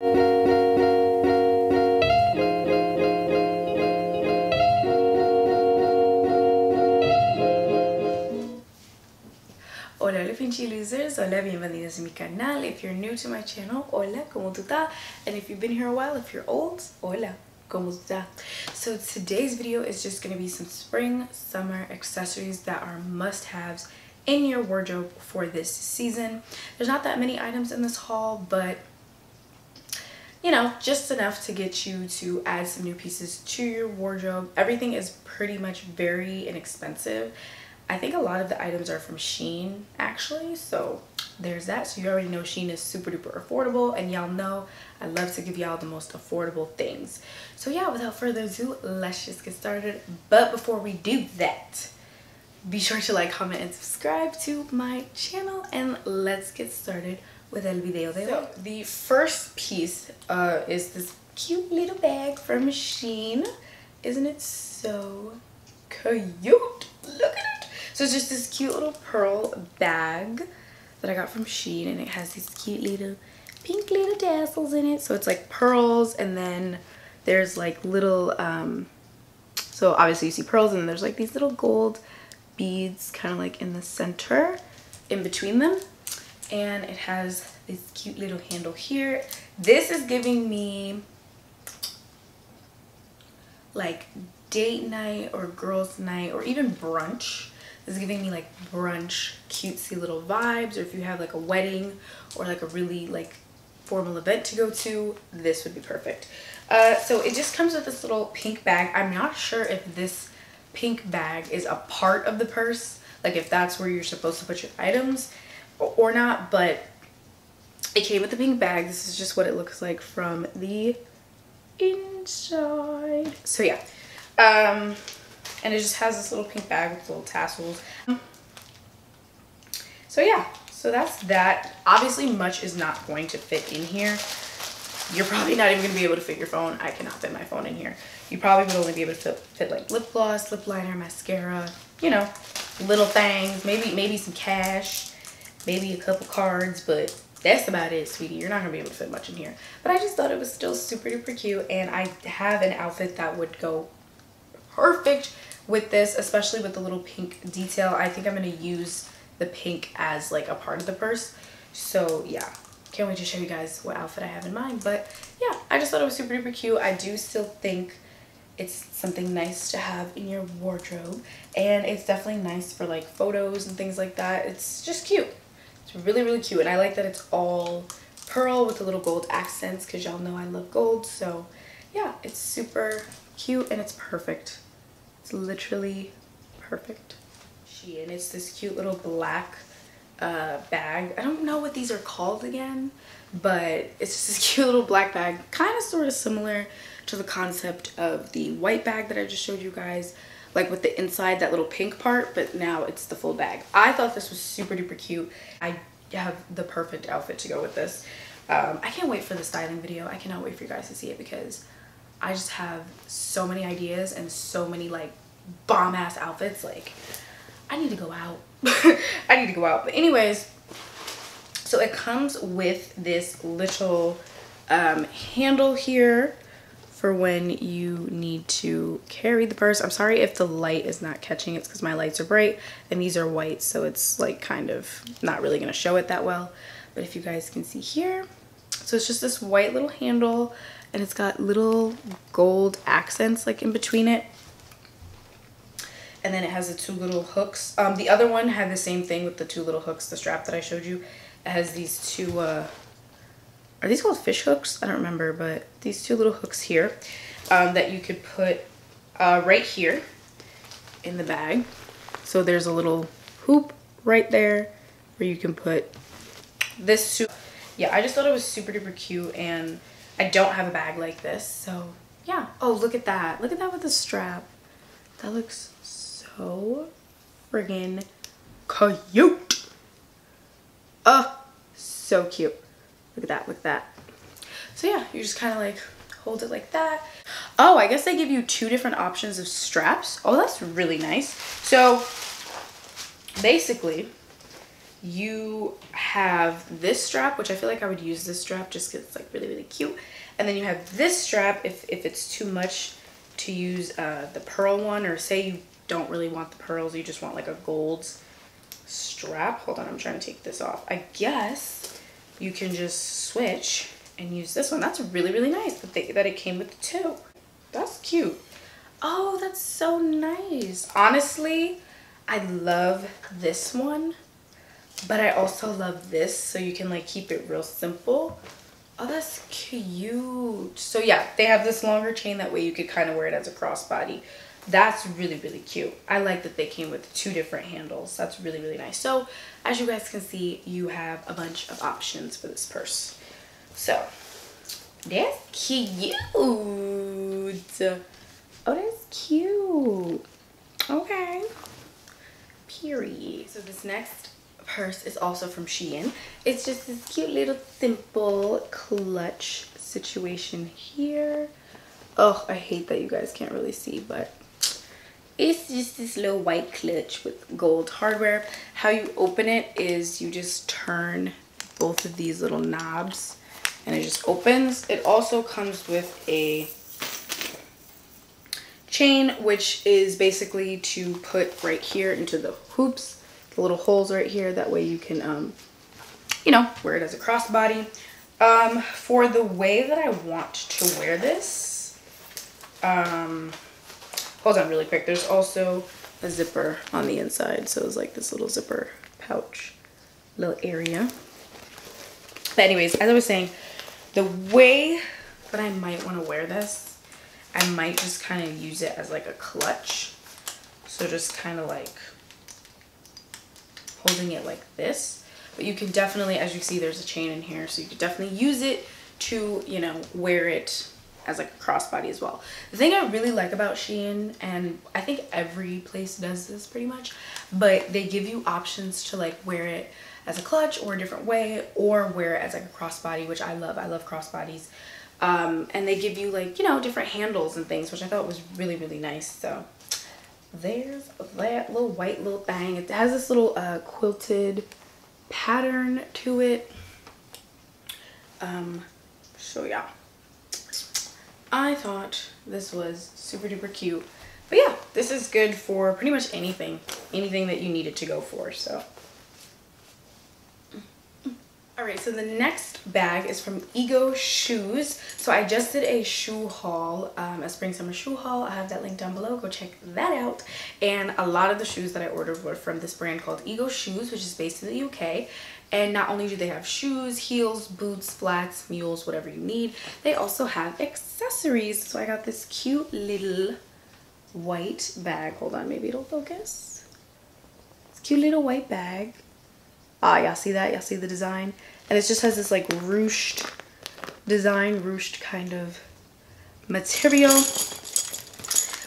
Hola, Pinchy Losers. Hola, bienvenidos a mi canal. If you're new to my channel, hola, ¿cómo tú estás? And if you've been here a while, if you're old, hola, ¿cómo tú estás? So today's video is just going to be some spring, summer accessories that are must-haves in your wardrobe for this season. There's not that many items in this haul, but you know, just enough to get you to add some new pieces to your wardrobe. Everything is pretty much very inexpensive I think a lot of the items are from Shein actually. So there's that. So you already know Shein is super duper affordable and y'all know I love to give y'all the most affordable things. So yeah, without further ado, let's just get started. But before we do that, be sure to like, comment, and subscribe to my channel and let's get started with el video de so, The first piece uh, is this cute little bag from Shein. Isn't it so cute? Look at it. So it's just this cute little pearl bag that I got from Shein and it has these cute little pink little tassels in it. So it's like pearls and then there's like little, um, so obviously you see pearls and there's like these little gold beads kind of like in the center in between them. And it has this cute little handle here. This is giving me like date night or girls night or even brunch. This is giving me like brunch cutesy little vibes or if you have like a wedding or like a really like formal event to go to this would be perfect. Uh, so it just comes with this little pink bag. I'm not sure if this pink bag is a part of the purse like if that's where you're supposed to put your items or, not but it came with the pink bag this is just what it looks like from the inside so yeah um and it just has this little pink bag with little tassels. So yeah, so that's that. Obviously much is not going to fit in here. You're probably not even gonna be able to fit your phone. I cannot fit my phone in here. You probably would only be able to fit, fit like lip gloss, lip liner, mascara, you know, little things, maybe maybe some cash, maybe a couple cards, but that's about it, sweetie. You're not gonna be able to fit much in here. But I just thought it was still super duper cute and I have an outfit that would go perfect with this, especially with the little pink detail. I think I'm to use the pink as like a part of the purse. So yeah, can't wait to show you guys what outfit I have in mind. But yeah, I just thought it was super duper cute. I do still think it's something nice to have in your wardrobe. And it's definitely nice for like photos and things like that. It's just cute. It's really, really cute. And I like that it's all pearl with the little gold accents because y'all know I love gold. So yeah, it's super cute and it's perfect it's literally perfect. She and it's this cute little black uh, bag. I don't know what these are called again, but it's just this cute little black bag, kind of sort of similar to the concept of the white bag that I just showed you guys, like with the inside, that little pink part, but now it's the full bag. I thought this was super duper cute. I have the perfect outfit to go with this. Um, I can't wait for the styling video. I cannot wait for you guys to see it because I just have so many ideas and so many like bomb ass outfits. Like I need to go out. I need to go out. But anyways, so it comes with this little um, handle here for when you need to carry the purse. I'm sorry if the light is not catching it it's because my lights are bright and these are white so it's like kind of not really going to show it that well. But if you guys can see here, so it's just this white little handle and it's got little gold accents like in between it and then it has the two little hooks um, the other one had the same thing with the two little hooks the strap that i showed you it has these two uh, are these called fish hooks i don't remember but these two little hooks here um, that you could put uh, right here in the bag so there's a little hoop right there where you can put this suit yeah i just thought it was super duper cute and I don't have a bag like this, so yeah. Oh, look at that. Look at that with the strap. That looks so friggin' cute. Oh, so cute. Look at that, look at that. So yeah, you just kind of like hold it like that. Oh, I guess they give you two different options of straps. Oh, that's really nice. So basically, you have this strap, which I feel like I would use this strap just because it's like really, really cute. And then you have this strap if, if it's too much to use uh, the pearl one or say you don't really want the pearls, you just want like a gold strap. Hold on, I'm trying to take this off. I guess you can just switch and use this one. That's really, really nice that, they, that it came with two. That's cute. Oh, that's so nice. Honestly, I love this one, but I also love this so you can like keep it real simple. Oh, that's cute. So yeah, they have this longer chain. That way you could kind of wear it as a crossbody. That's really, really cute. I like that they came with two different handles. That's really, really nice. So as you guys can see, you have a bunch of options for this purse. So that's cute. Oh, that's cute. Okay. Period. So this next purse is also from Shein. It's just this cute little simple clutch situation here. Oh, I hate that you guys can't really see, but it's just this little white clutch with gold hardware. How you open it is you just turn both of these little knobs and it just opens. It also comes with a chain, which is basically to put right here into the hoops, the little holes right here. That way you can, um, you know, wear it as a crossbody. Um, for the way that I want to wear this, um, hold on really quick. There's also a zipper on the inside. So it's like this little zipper pouch little area. But anyways, as I was saying, the way that I might want to wear this, I might just kind of use it as like a clutch. So just kind of like holding it like this. But you can definitely, as you see, there's a chain in here. So you could definitely use it to, you know, wear it as like a crossbody as well. The thing I really like about Shein, and I think every place does this pretty much, but they give you options to like wear it as a clutch or a different way or wear it as like a crossbody which I love. I love crossbodies. Um, and they give you like you know different handles and things which I thought was really really nice. So there's that little white little thing. It has this little uh, quilted pattern to it. Um, so yeah I thought this was super duper cute but yeah this is good for pretty much anything anything that you need it to go for so all right, so the next bag is from Ego Shoes. So I just did a shoe haul, um, a spring summer shoe haul. I have that link down below. Go check that out. And a lot of the shoes that I ordered were from this brand called Ego Shoes, which is based in the UK. And not only do they have shoes, heels, boots, flats, mules, whatever you need, they also have accessories. So I got this cute little white bag. Hold on, maybe it'll focus. It's cute little white bag Ah, y'all see that? Y'all see the design? And it just has this like ruched design, ruched kind of material,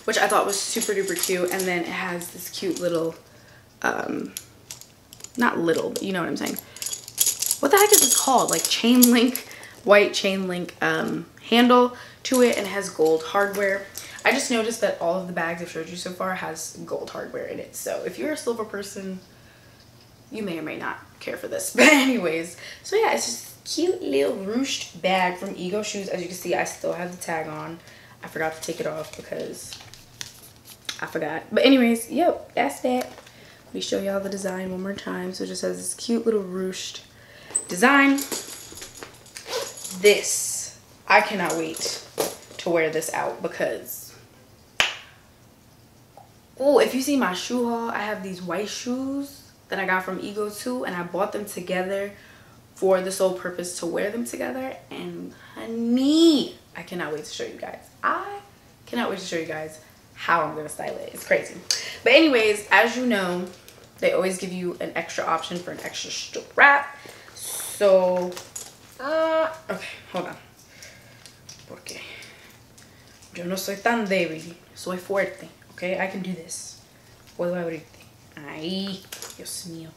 which I thought was super duper cute. And then it has this cute little, um, not little, but you know what I'm saying. What the heck is this called? Like chain link, white chain link um, handle to it and it has gold hardware. I just noticed that all of the bags I've showed you so far has gold hardware in it. So if you're a silver person, you may or may not care for this. But anyways, so yeah, it's just cute little ruched bag from Ego Shoes. As you can see, I still have the tag on. I forgot to take it off because I forgot. But anyways, yep, that's that. Let me show y'all the design one more time. So it just has this cute little ruched design. This, I cannot wait to wear this out because oh if you see my shoe haul i have these white shoes that I got from Ego too and I bought them together for the sole purpose to wear them together. And honey I cannot wait to show you guys. I cannot wait to show you guys how I'm gonna style it. It's crazy. But anyways as you know they always give you an extra option for an extra strap so uh, okay hold on porque yo no soy tan débil soy fuerte okay I can do this puedo abrirte Ahí. Dios mío.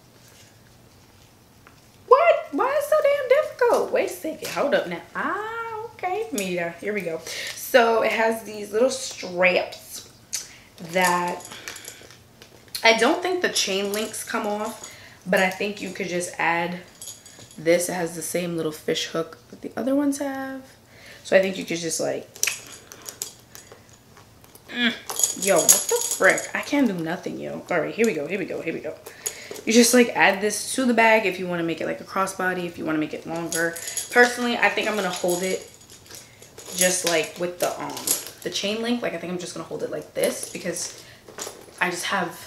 What? Why is so damn difficult? Wait a second. Hold up now. Ah, okay. Mira. Here we go. So it has these little straps that I don't think the chain links come off, But I think you could just add this. Has the same little fish hook that the other ones have. So I think you could just like, mm, yo, what the frick? I can't do nothing, yo. All right, here we go, here we go, here we go. You just like add this to the bag if you want to make it like a crossbody, if you want to make it longer. Personally, I think I'm going to hold it just like with the um the chain link. Like I think I'm just going to hold it like this because I just have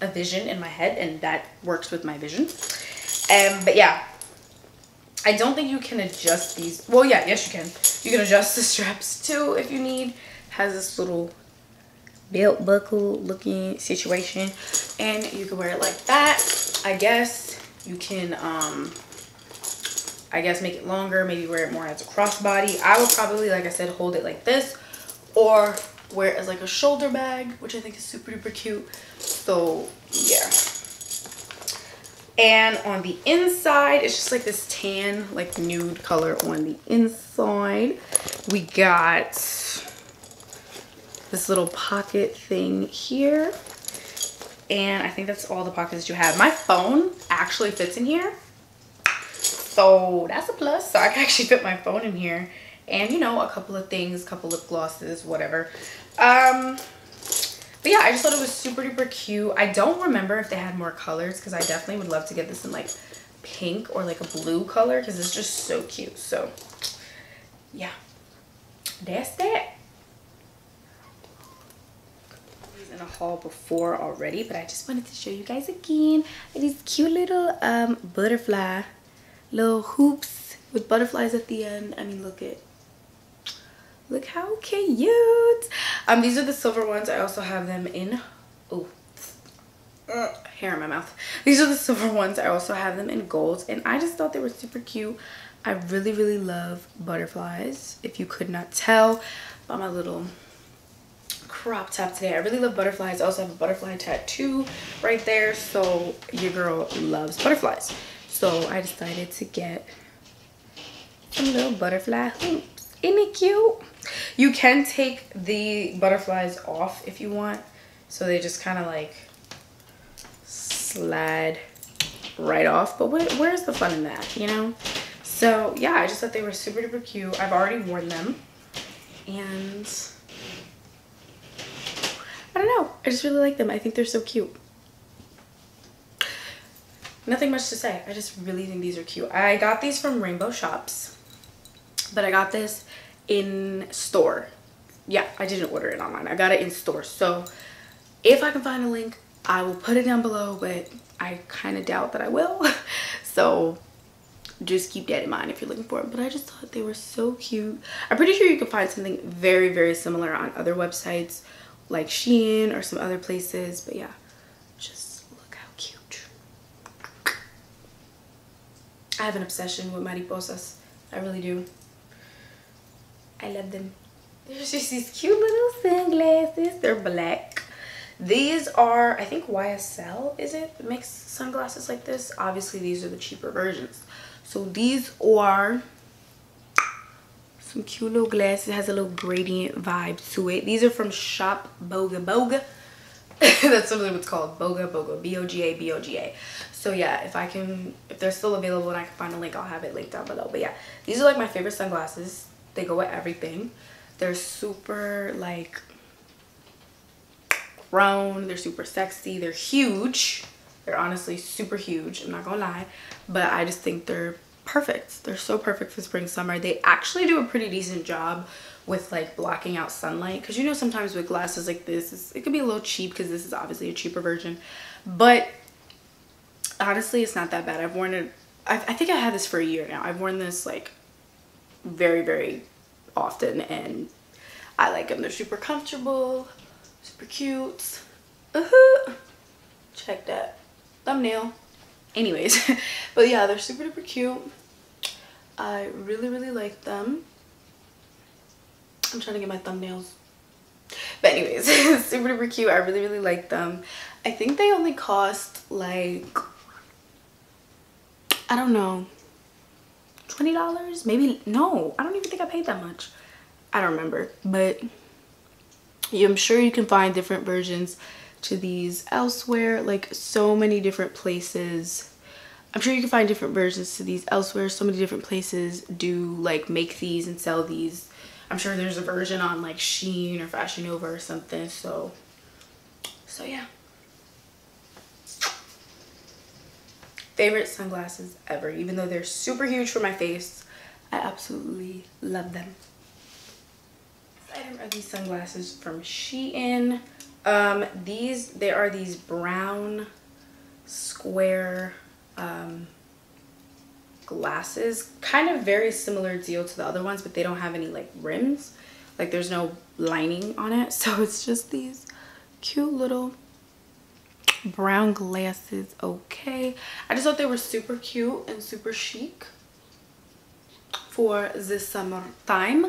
a vision in my head and that works with my vision. Um, but yeah, I don't think you can adjust these. Well, yeah, yes you can. You can adjust the straps too if you need. Has this little belt buckle looking situation and you can wear it like that i guess you can um i guess make it longer maybe wear it more as a crossbody i would probably like i said hold it like this or wear it as like a shoulder bag which i think is super duper cute so yeah and on the inside it's just like this tan like nude color on the inside we got this little pocket thing here. And I think that's all the pockets you have. My phone actually fits in here. So that's a plus. So I can actually fit my phone in here. And, you know, a couple of things, a couple lip glosses, whatever. Um, but yeah, I just thought it was super duper cute. I don't remember if they had more colors because I definitely would love to get this in like pink or like a blue color because it's just so cute. So yeah, that's that. in a haul before already but i just wanted to show you guys again these cute little um butterfly little hoops with butterflies at the end i mean look at look how cute um these are the silver ones i also have them in oh hair in my mouth these are the silver ones i also have them in gold and i just thought they were super cute i really really love butterflies if you could not tell by my little crop top today. I really love butterflies. I also have a butterfly tattoo right there. So your girl loves butterflies. So I decided to get some little butterfly hoops. Isn't it cute? You can take the butterflies off if you want. So they just kind of like slide right off. But what, where's the fun in that, you know? So yeah, I just thought they were super duper cute. I've already worn them. And I don't know. I just really like them. I think they're so cute. Nothing much to say. I just really think these are cute. I got these from Rainbow Shops. But I got this in store. Yeah, I didn't order it online. I got it in store. So if I can find a link, I will put it down below. But I kind of doubt that I will. so just keep that in mind if you're looking for it but i just thought they were so cute i'm pretty sure you can find something very very similar on other websites like Shein or some other places. But yeah, just look how cute. I have an obsession with mariposas. I really do. I love them. There's just these cute little sunglasses. They're black. These are, I think YSL, is it? Makes sunglasses like this. Obviously, these are the cheaper versions. So these are some cute little glasses it has a little gradient vibe to it these are from shop boga boga that's something what's called boga boga b-o-g-a b-o-g-a so yeah if i can if they're still available and i can find a link i'll have it linked down below but yeah these are like my favorite sunglasses they go with everything. They're super like grown they're super sexy they're huge. They're honestly super huge i'm not gonna lie. But i just think they're perfect. They're so perfect for spring, summer. They actually do a pretty decent job with like blocking out sunlight. Because you know sometimes with glasses like this it could be a little cheap because this is obviously a cheaper version. But honestly it's not that bad. I've worn it I, I think i had this for a year now. I've worn this like very very often and i like them. They're super comfortable super cute. Uh -huh. check that thumbnail. Anyways but yeah they're super duper cute. I really really like them. I'm trying to get my thumbnails. But anyways super duper cute. I really really like them. I think they only cost like i don't know 20 dollars maybe no i don't even think i paid that much i don't remember but i'm sure you can find different versions to these elsewhere like so many different places I'm sure you can find different versions to these elsewhere. So many different places do like make these and sell these. I'm sure there's a version on like Shein or Fashion Nova or something. So, so yeah. Favorite sunglasses ever. Even though they're super huge for my face, I absolutely love them. This item are these sunglasses from Shein. Um, these, they are these brown square um, glasses. Kind of very similar deal to the other ones, but they don't have any like rims. Like there's no lining on it. So it's just these cute little brown glasses. Okay. I just thought they were super cute and super chic for this summer time.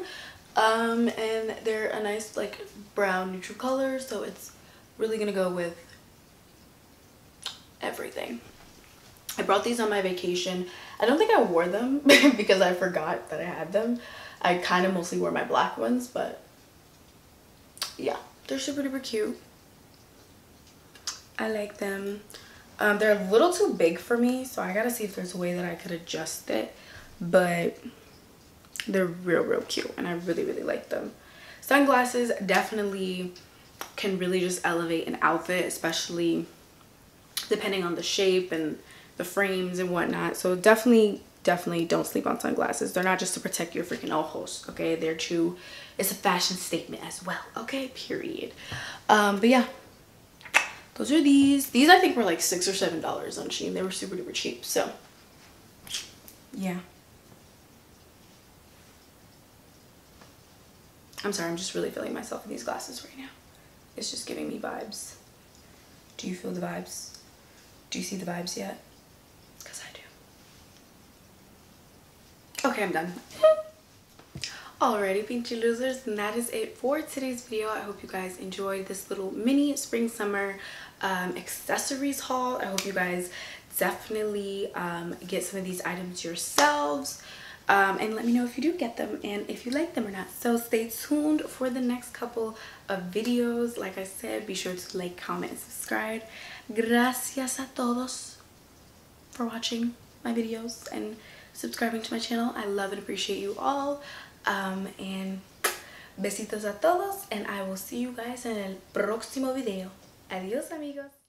Um, and they're a nice like brown neutral color. So it's really to go with everything. I brought these on my vacation. I don't think I wore them because I forgot that I had them. I kind of mostly wore my black ones, but yeah, they're super duper cute. I like them. Um, they're a little too big for me, so I gotta see if there's a way that I could adjust it. But they're real, real cute, and I really, really like them. Sunglasses definitely can really just elevate an outfit, especially depending on the shape and the frames and whatnot. So definitely, definitely don't sleep on sunglasses. They're not just to protect your freaking ojos, okay? They're true. It's a fashion statement as well, okay? Period. Um, but yeah, those are these. These I think were like six or seven dollars on Shein. They were super duper cheap. So yeah. I'm sorry, I'm just really feeling myself in these glasses right now. It's just giving me vibes. Do you feel the vibes? Do you see the vibes yet? Because I do. Okay, I'm done. Alrighty, Pinchy Losers, and that is it for today's video. I hope you guys enjoyed this little mini spring summer um, accessories haul. I hope you guys definitely um, get some of these items yourselves. Um, and let me know if you do get them and if you like them or not. So stay tuned for the next couple of videos. Like I said, be sure to like, comment, and subscribe. Gracias a todos for watching my videos and subscribing to my channel. I love and appreciate you all. Um, and besitos a todos and I will see you guys in el próximo video. Adiós amigos.